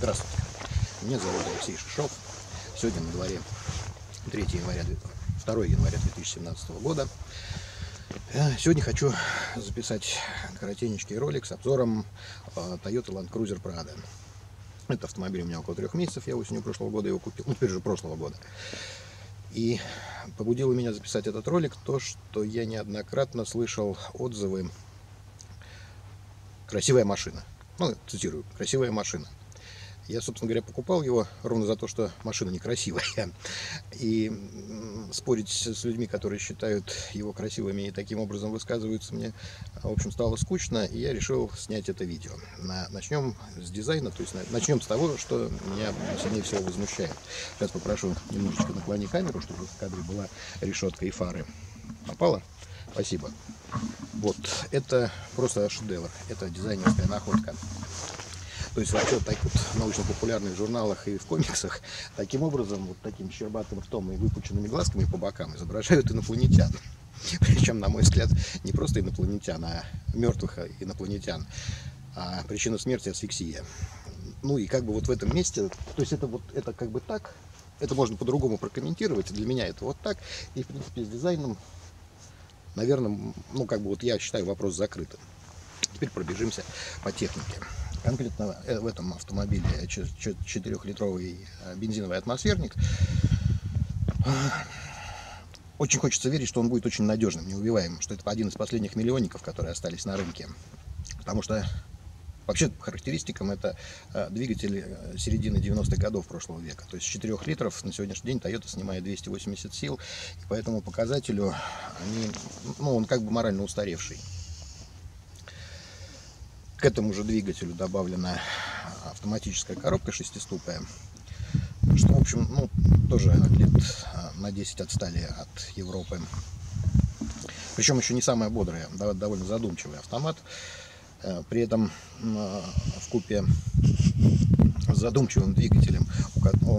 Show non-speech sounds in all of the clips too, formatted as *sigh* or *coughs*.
Здравствуйте, меня зовут Алексей Шишов. Сегодня на дворе 3 января, 2 января 2017 года. Э, сегодня хочу записать коротенечкий ролик с обзором э, Toyota Land Cruiser Prado. Это автомобиль у меня около трех месяцев, я осенью прошлого года его купил, *laughs* ну теперь же прошлого года. И побудило меня записать этот ролик то, что я неоднократно слышал отзывы «красивая машина». Ну, цитирую, «красивая машина». Я, собственно говоря, покупал его ровно за то, что машина некрасивая. И спорить с людьми, которые считают его красивыми и таким образом высказываются, мне, в общем, стало скучно, и я решил снять это видео. Начнем с дизайна, то есть начнем с того, что меня сильнее всего возмущает. Сейчас попрошу немножечко наклони камеру, чтобы в кадре была решетка и фары. Попало? Спасибо. Вот, это просто шедевр, это дизайнерская находка. То есть вообще так вот в научно-популярных журналах и в комиксах таким образом, вот таким щербатым ртом и выпученными глазками по бокам изображают инопланетян. Причем, на мой взгляд, не просто инопланетян, а мертвых инопланетян. А причина смерти асфиксия. Ну и как бы вот в этом месте, то есть это вот это как бы так, это можно по-другому прокомментировать. Для меня это вот так. И в принципе с дизайном, наверное, ну как бы вот я считаю вопрос закрытым. Теперь пробежимся по технике. Конкретно э, в этом автомобиле 4-литровый э, бензиновый атмосферник. Очень хочется верить, что он будет очень надежным, неубиваемым, что это один из последних миллионников, которые остались на рынке. Потому что Вообще, по характеристикам, это э, двигатель середины 90-х годов прошлого века. То есть с 4 литров на сегодняшний день Toyota снимает 280 сил. И по этому показателю они, ну, он как бы морально устаревший. К этому же двигателю добавлена автоматическая коробка шестиступая, что, в общем, ну, тоже лет а, на 10 отстали от Европы. Причем еще не самая бодрая, довольно задумчивый автомат. Э, при этом в купе с задумчивым двигателем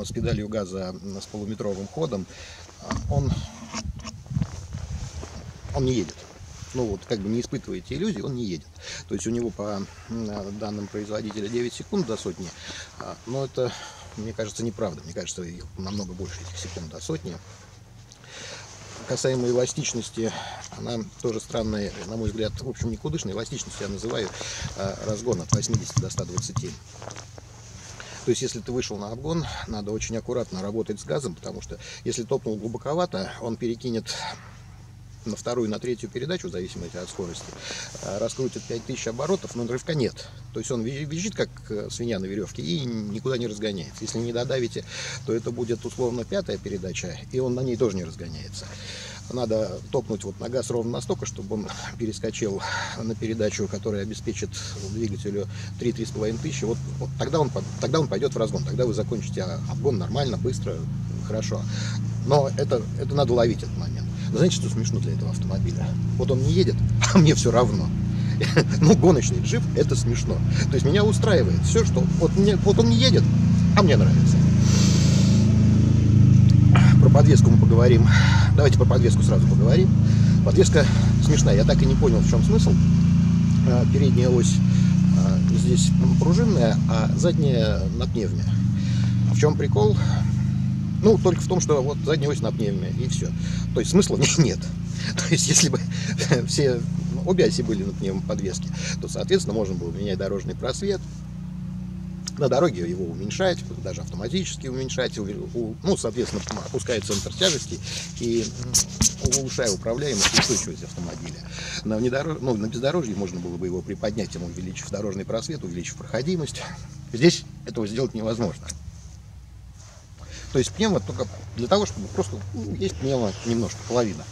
с педалью газа с полуметровым ходом а, он, он не едет ну вот как бы не испытываете иллюзий, он не едет. То есть у него по данным производителя 9 секунд до сотни, а, но это, мне кажется, неправда. Мне кажется, их намного больше этих секунд до сотни. Касаемо эластичности, она тоже странная, на мой взгляд, в общем, никудышная. Эластичность я называю а, разгон от 80 до 120. То есть, если ты вышел на обгон, надо очень аккуратно работать с газом, потому что если топнул глубоковато, он перекинет на вторую, на третью передачу, в зависимости от скорости, э, раскрутит 5000 оборотов, но рывка нет. То есть он визжит, как э, свинья на веревке, и никуда не разгоняется. Если не додавите, то это будет условно пятая передача, и он на ней тоже не разгоняется. Надо топнуть вот на газ ровно настолько, чтобы он *laughs* перескочил на передачу, которая обеспечит двигателю 3-3,5 тысячи. Вот, вот тогда, он, тогда он пойдет в разгон, тогда вы закончите обгон нормально, быстро, хорошо. Но это, это надо ловить этот момент. Знаете, что смешно для этого автомобиля? Вот он не едет, *laughs* а мне все равно. *laughs* Ну, гоночный джип – это смешно. То есть меня устраивает все, что вот, мне, вот он не едет, а мне нравится. Про подвеску мы поговорим. Давайте про подвеску сразу поговорим. Подвеска смешная. Я так и не понял, в чем смысл. А, передняя ось а, здесь пружинная, а задняя на пневме. В чем прикол? Ну, только в том, что вот задняя ось на пневме, и все. То есть смысла *laughs* в ней нет. То есть, если бы *laughs* все обе оси были на пневмоподвеске, то, соответственно, можно было менять дорожный просвет, на дороге его уменьшать, даже автоматически уменьшать, ну, соответственно, опускает центр тяжести и улучшая управляемость и устойчивость автомобиля. На, внедорож... ну, на бездорожье можно было бы его приподнять, увеличив дорожный просвет, увеличив проходимость. Здесь этого сделать невозможно. То есть пневмо только для того, чтобы просто ну, есть пневмо немножко, половина.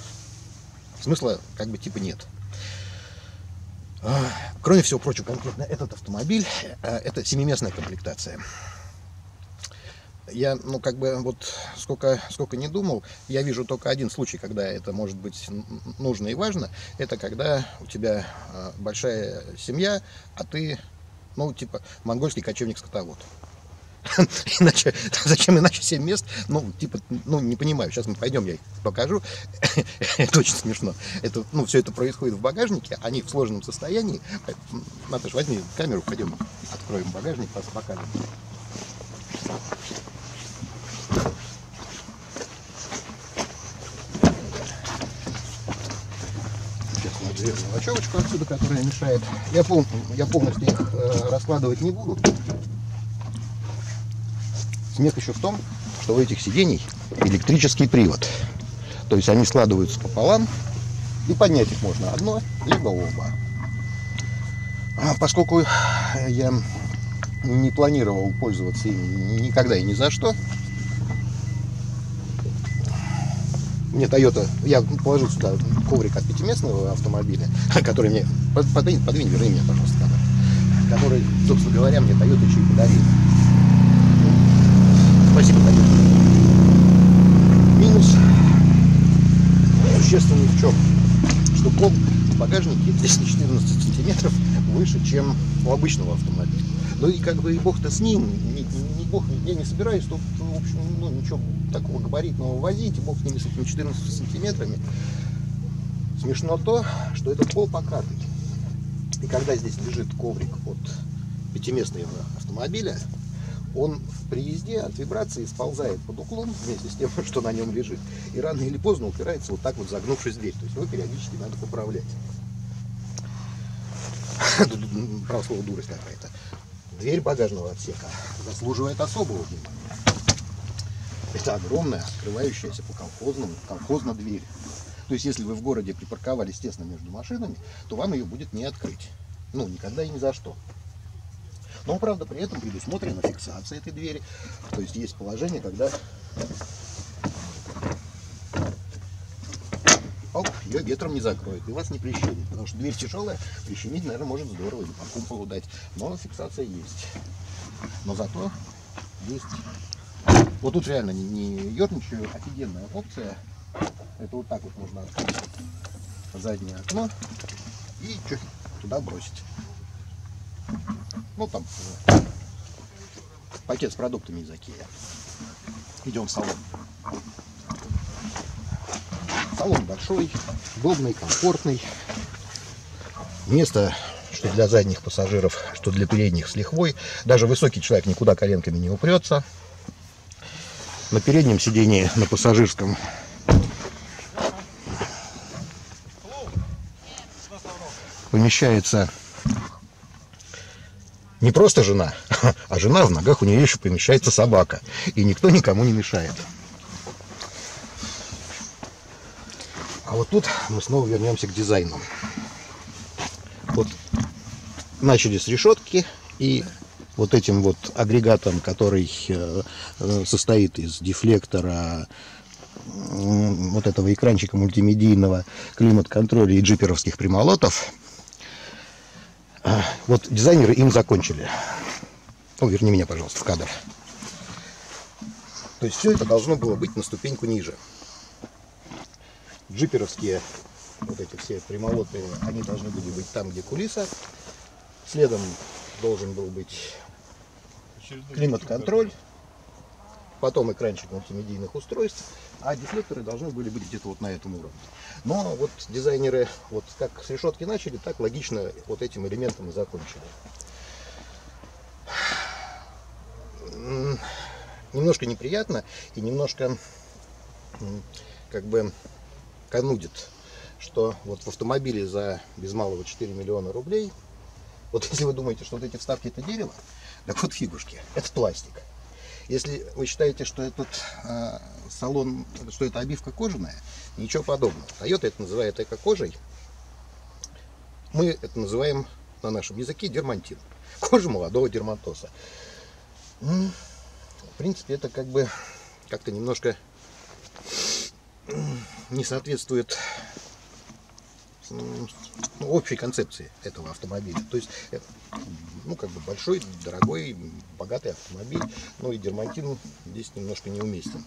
Смысла как бы типа нет. А, кроме всего прочего, конкретно этот автомобиль, э, это семиместная комплектация. Я, ну, как бы, вот сколько, сколько не думал, я вижу только один случай, когда это может быть нужно и важно. Это когда у тебя э, большая семья, а ты, ну, типа, монгольский кочевник-скотовод. *laughs* иначе, зачем иначе 7 мест? Ну, типа, ну, не понимаю, сейчас мы пойдем, я их покажу. *laughs* это очень смешно. Это, ну, все это происходит в багажнике, они в сложенном состоянии. Наташ, возьми камеру, пойдем откроем багажник, вас покажем. Сейчас мы отсюда, которая мешает. Я, пол, я полностью их э, раскладывать не буду. Смех еще в том, что у этих сидений электрический привод. То есть они складываются пополам, и поднять их можно одно, либо оба. А поскольку я не планировал пользоваться ими никогда и ни за что, мне Toyota, я положил сюда коврик от пятиместного автомобиля, *laughs* который мне, подвинь, подвинь, верни меня, пожалуйста, который, собственно говоря, мне Toyota еще и подарил. Спасибо, Toyota. Минус существенный в чем? Что пол в багажнике здесь на 14 сантиметров выше, чем у обычного автомобиля. Ну и как бы и бог-то с ним, не, не бог, я не собираюсь тут, в общем, ну, ничего такого габаритного возить, и бог с ними с этими 14 сантиметрами. Смешно то, что этот пол покатый. И когда здесь лежит коврик от пятиместного автомобиля, он при езде от вибрации сползает под уклон вместе с тем, *laughs* что на нем лежит. И рано или поздно упирается вот так вот загнувшись в дверь. То есть его периодически надо поправлять. *laughs* Право слово дурость какая-то. Дверь багажного отсека заслуживает особого внимания. Это огромная, открывающаяся по колхозному, колхозна дверь. То есть, если вы в городе припарковались тесно между машинами, то вам ее будет не открыть. Ну, никогда и ни за что. Но, правда, при этом предусмотрена фиксация этой двери. То есть, есть положение, когда ее ветром не закроет и вас не прищемит. Потому что дверь тяжелая, прищемить, наверное, может здорово, или по кумполу дать. Но фиксация есть. Но зато есть. Вот тут реально не, не ерничаю, офигенная опция. Это вот так вот можно открыть заднее окно и туда бросить. Ну там пакет с продуктами из Акея. Идем в салон. Салон большой, удобный, комфортный. Место, что для задних пассажиров, что для передних с лихвой. Даже высокий человек никуда коленками не упрется. На переднем сидении, на пассажирском, помещается не просто жена, *laughs* а жена в ногах у нее еще помещается собака. И никто никому не мешает. А вот тут мы снова вернемся к дизайну. Вот начали с решетки и вот этим вот агрегатом, который э, э, состоит из дефлектора, вот этого экранчика мультимедийного, климат-контроля и джиперовских примолотов, вот дизайнеры им закончили. Ну, верни меня, пожалуйста, в кадр. То есть все это должно было быть на ступеньку ниже джиперовские вот эти все прямолотные, они должны были быть там, где кулиса. Следом должен был быть климат-контроль, потом экранчик мультимедийных устройств, а дефлекторы должны были быть где-то вот на этом уровне. Но вот дизайнеры вот как с решетки начали, так логично вот этим элементом и закончили. Немножко неприятно и немножко как бы конудит, что вот в автомобиле за без малого 4 миллиона рублей, вот *laughs* если вы думаете, что вот эти вставки это дерево, так вот фигушки, это пластик. Если вы считаете, что этот э, салон, что это обивка кожаная, ничего подобного. Toyota это называет эко-кожей. Мы это называем на нашем языке дермантин. Кожа молодого дерматоса. В принципе, это как бы как-то немножко не соответствует ну, общей концепции этого автомобиля. То есть, э, ну, как бы большой, дорогой, богатый автомобиль, но и дермантин здесь немножко неуместен.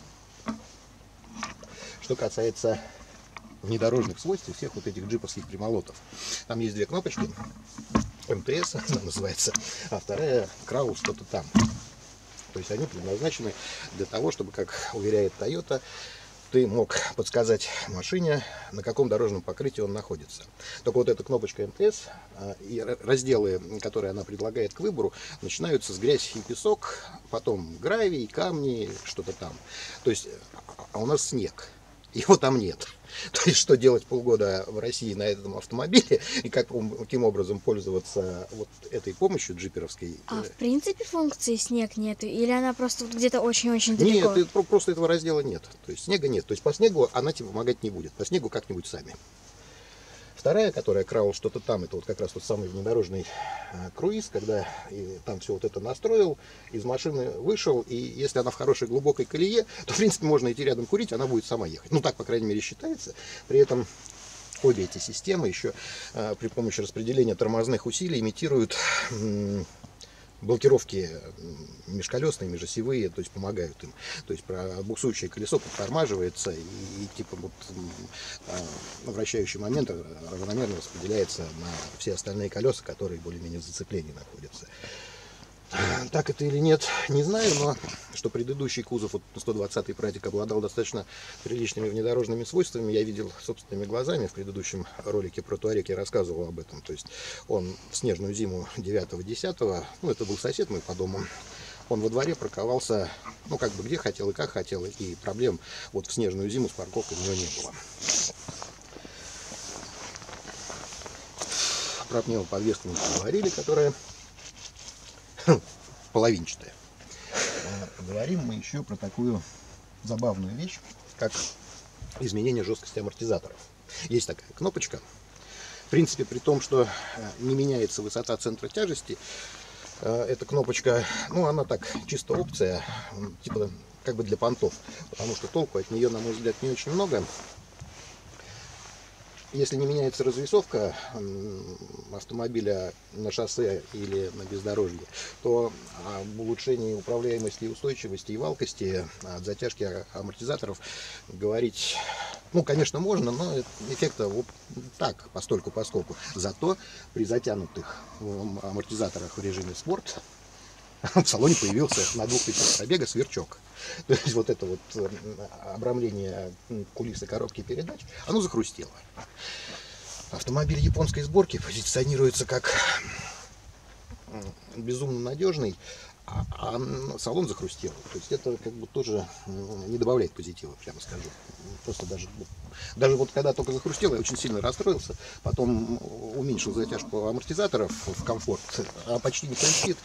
Что касается внедорожных свойств всех вот этих джиповских примолотов. Там есть две кнопочки. МТС *laughs* называется, а вторая Крау что-то там. То есть они предназначены для того, чтобы, как уверяет Toyota, ты мог подсказать машине, на каком дорожном покрытии он находится. Только вот эта кнопочка МТС а, и разделы, которые она предлагает к выбору, начинаются с грязь и песок, потом гравий, камни, что-то там. То есть, а у нас снег. Его там нет. *laughs* То есть, что делать полгода в России на этом автомобиле и как, каким образом пользоваться вот этой помощью джиперовской. А в принципе функции снег нет? Или она просто где-то очень-очень далеко? Нет, просто этого раздела нет. То есть снега нет. То есть по снегу она тебе помогать не будет. По снегу как-нибудь сами. Вторая, которая крал что-то там, это вот как раз тот самый внедорожный э, круиз, когда и там все вот это настроил, из машины вышел, и если она в хорошей глубокой колее, то, в принципе, можно идти рядом курить, она будет сама ехать. Ну, так, по крайней мере, считается. При этом обе эти системы еще э, при помощи распределения тормозных усилий имитируют блокировки межколесные, межосевые, то есть помогают им. То есть буксующее колесо подтормаживается и, и типа вот а, вращающий момент равномерно распределяется на все остальные колеса, которые более-менее в зацеплении находятся. Так это или нет, не знаю, но что предыдущий кузов, вот 120-й прадик, обладал достаточно приличными внедорожными свойствами, я видел собственными глазами, в предыдущем ролике про Туарек я рассказывал об этом. То есть он в снежную зиму 9-10, ну это был сосед мой по дому, он во дворе парковался, ну как бы где хотел и как хотел, и проблем вот в снежную зиму с парковкой у него не было. Про пневмоподвеску мы поговорили, которая *coughs* половинчатая. Поговорим мы еще про такую забавную вещь, как изменение жесткости амортизаторов. Есть такая кнопочка. В принципе, при том, что э, не меняется высота центра тяжести, э, эта кнопочка, ну, она так, чисто опция, типа как бы для понтов, потому что толку от нее, на мой взгляд, не очень много если не меняется развесовка автомобиля на шоссе или на бездорожье, то об улучшении управляемости устойчивости и валкости от затяжки амортизаторов говорить, ну, конечно, можно, но эффекта вот так, постольку поскольку. Зато при затянутых амортизаторах в режиме спорт *laughs* в салоне появился на двух тысячах пробега сверчок. *laughs* То есть вот это вот э, обрамление кулисы коробки передач, оно захрустело. Автомобиль японской сборки позиционируется как безумно надежный, а, а салон захрустел. То есть это как бы тоже не добавляет позитива, прямо скажу. Просто даже, даже вот когда только захрустело, я очень сильно расстроился. Потом уменьшил затяжку амортизаторов в комфорт, а почти не хрустит.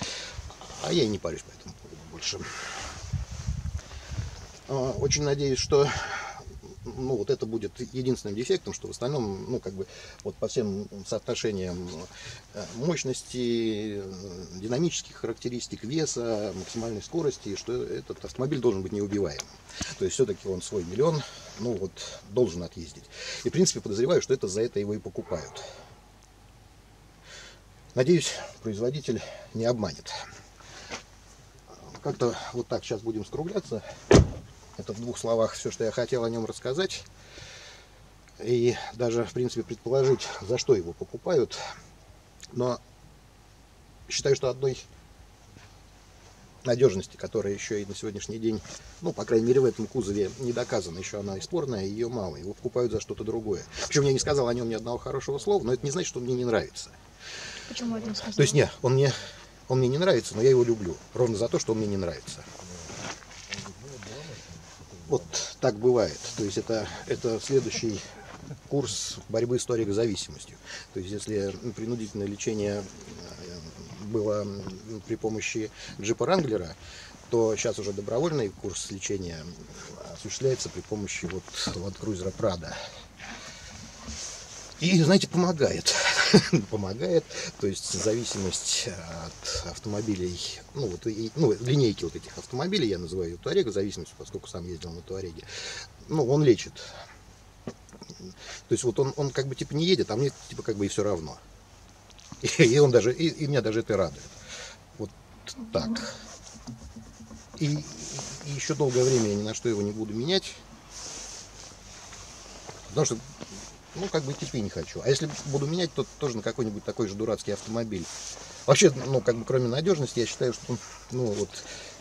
А я и не парюсь по этому поводу больше. А, очень надеюсь, что ну, вот это будет единственным дефектом, что в остальном, ну, как бы, вот по всем соотношениям э, мощности, динамических характеристик, веса, максимальной скорости, что этот автомобиль должен быть неубиваем. То есть все-таки он свой миллион, ну, вот, должен отъездить. И, в принципе, подозреваю, что это за это его и покупают. Надеюсь, производитель не обманет. Как-то вот так сейчас будем скругляться. Это в двух словах все, что я хотел о нем рассказать. И даже, в принципе, предположить, за что его покупают. Но считаю, что одной надежности, которая еще и на сегодняшний день, ну, по крайней мере, в этом кузове не доказана, еще она и спорная, ее мало, его покупают за что-то другое. Причем я не сказал о нем ни одного хорошего слова, но это не значит, что он мне не нравится. Почему это не сказал? То есть, нет, он мне, он мне не нравится, но я его люблю, ровно за то, что он мне не нравится. Вот так бывает. То есть это, это следующий курс борьбы с торикозависимостью. То есть если принудительное лечение э, было при помощи джипа Ранглера, то сейчас уже добровольный курс лечения осуществляется при помощи вот Cruiser Prado. И, знаете, помогает. *laughs* помогает. То есть зависимость от автомобилей, ну вот и, ну, линейки вот этих автомобилей, я называю ее Туарега, зависимость, поскольку сам ездил на Туареге, ну, он лечит. То есть вот он, он как бы типа не едет, а мне типа как бы и все равно. И, и он даже, и, и меня даже это радует. Вот так. И, и еще долгое время я ни на что его не буду менять. Потому что ну, как бы типи не хочу. А если буду менять, то тоже на какой-нибудь такой же дурацкий автомобиль. Вообще, ну, как бы кроме надежности, я считаю, что, ну, вот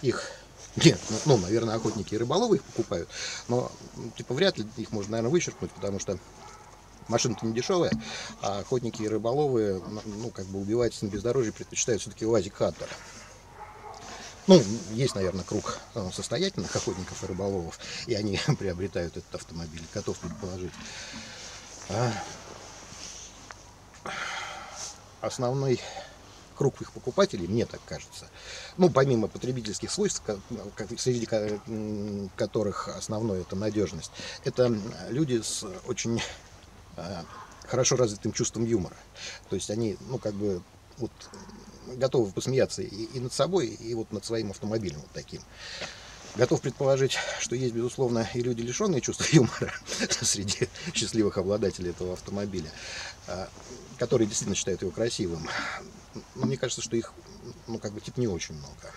их *laughs* нет, ну, ну, наверное, охотники и рыболовы их покупают, но, типа, вряд ли их можно, наверное, вычеркнуть, потому что машина-то не дешевая, а охотники и рыболовы, ну, как бы убивать на бездорожье предпочитают все-таки УАЗик Хаттер. Ну, есть, наверное, круг э, состоятельных охотников и рыболовов, и они *laughs* приобретают этот автомобиль, готов предположить. А основной круг их покупателей, мне так кажется, ну, помимо потребительских свойств, среди которых основное это надежность, это люди с очень а, хорошо развитым чувством юмора. То есть они, ну, как бы, вот, готовы посмеяться и, и над собой, и вот над своим автомобилем вот таким. Готов предположить, что есть, безусловно, и люди, лишенные чувства юмора *laughs* среди счастливых обладателей этого автомобиля, а, которые действительно считают его красивым. Но мне кажется, что их, ну, как бы, типа, не очень много.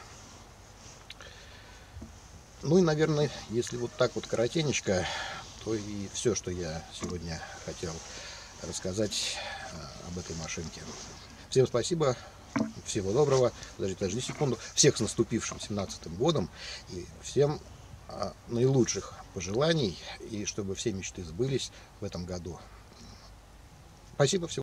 Ну и, наверное, если вот так вот коротенечко, то и все, что я сегодня хотел рассказать а, об этой машинке. Всем спасибо. Всего доброго. Подождите, подожди секунду. Всех с наступившим 17 годом. И всем а, наилучших пожеланий. И чтобы все мечты сбылись в этом году. Спасибо. Всего